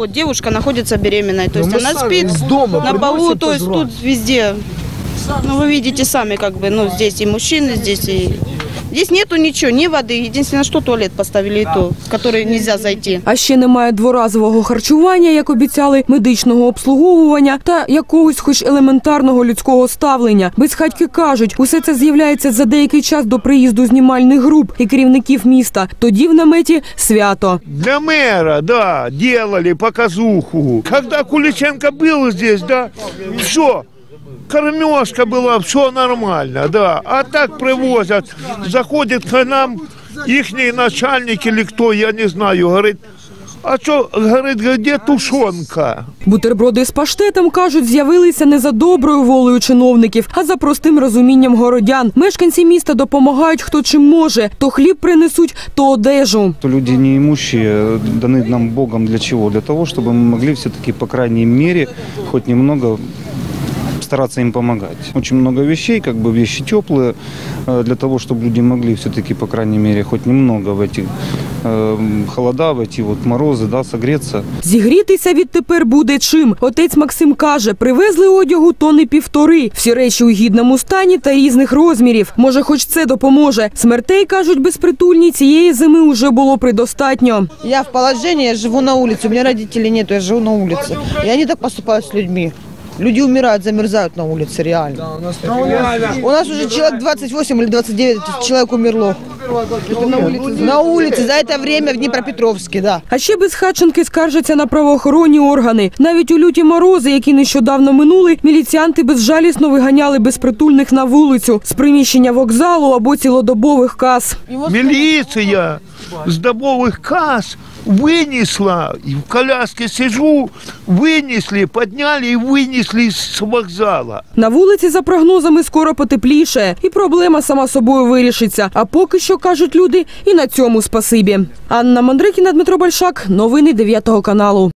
Вот девушка находится беременной, то Ну, есть мы она сами спит из дома на полу, приносим то есть позвать. тут везде. Ну, вы видите сами, как бы, ну, здесь и мужчины, здесь и... Здесь нету ничего, ни воды. Единственное, что туалет поставили и то, в который нельзя зайти. А ще немає дворазового харчування, як обіцяли, медичного обслуговування та якогось, хоч елементарного людського ставлення. Безхатьки кажуть, усе це з'являється за деякий час до приїзду знімальних груп і керівників міста. Тоді в наметі свято. Для мэра, да, делали показуху. Когда Куличенко был здесь, да, все, кормежка была, все нормально, да. А так привозят, заходит к нам ихний начальник или кто, я не знаю, говорит, а что, говорит, где тушенка? Бутерброди з паштетом, кажуть, з'явилися не за доброю волею чиновників, а за простим розумінням городян. Мешканці міста допомагають хто чим може. То хліб принесуть, то одежу. То люди неимущие даны нам Богом для чего? Для того, чтобы мы могли все-таки, по крайней мере, хоть немного стараться им помогать. Очень много вещей, как бы вещи теплые, э, для того, чтобы люди могли все-таки, по крайней мере, хоть немного в эти э, холода, в эти вот морозы, да, согреться. Зігрітися відтепер буде чим. Отець Максим каже, привезли одягу тони півтори. Всі речі у гідному стані та різних розмірів. Може, хоч це допоможе. Смертей, кажуть, безпритульні цієї зими вже було предостатньо. Я в положении, я живу на улице, у меня родителей нет, я живу на улице. И они так поступают с людьми. Люди умирают, замерзают на улице, реально. У нас уже человек 28 или 29 человек умерло. на улице. На улице, за это время в Днепропетровске, да. А ще безхатченки скаржаться на правоохоронні органи. Навіть у люті морози, які нещодавно минули, міліціянти безжалісно виганяли безпритульних на вулицю з приміщення вокзалу або цілодобових кас. Милиция с добовых касс вынесла, и в коляске сижу, вынесли, подняли и вынесли с вокзала. На вулиці за прогнозами скоро потепліше, і проблема сама собою вирішиться. А поки що кажуть люди, і на цьому спасибі. Анна Мандрикіна, Дмитро Большак, новини 9 каналу.